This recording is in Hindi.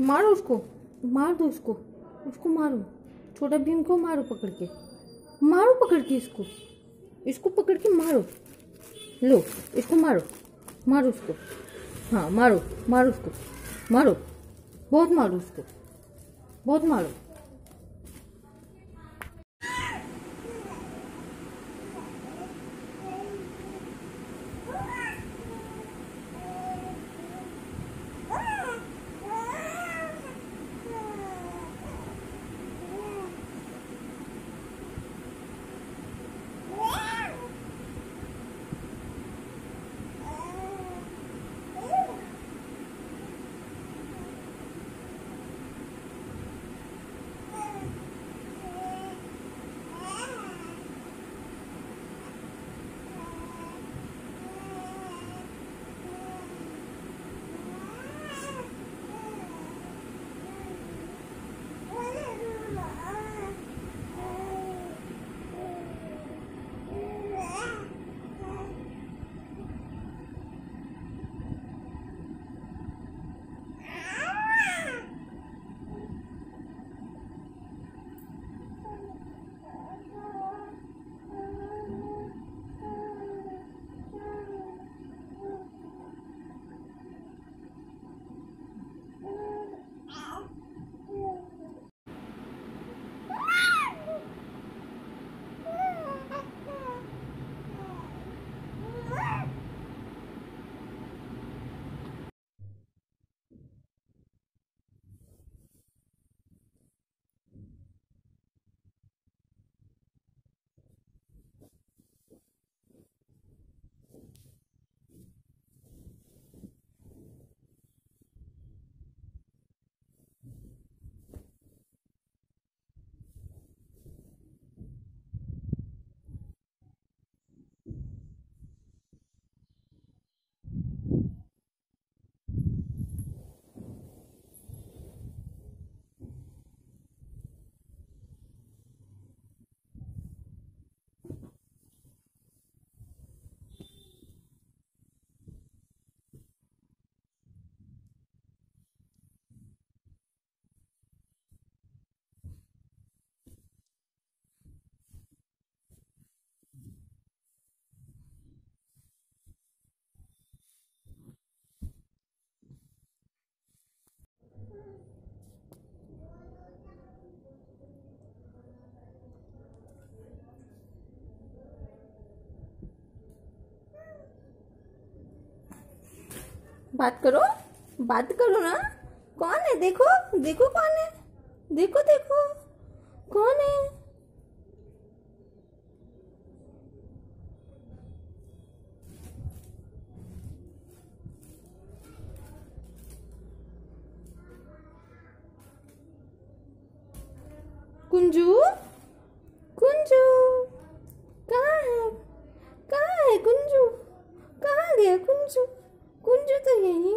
मारो उसको, मार दो उसको उसको मारो, छोटा भीम को मारो पकड़ के, मारो पकड़ के इसको इसको पकड़ के मारो, लो, इसको मारो मारो उसको हाँ मारो मारो उसको, मारो, बहुत मारो उसको, बहुत मारो। बात करो बात करो ना। कौन है? देखो देखो कौन है? देखो देखो। कौन है? कुंजू? 给你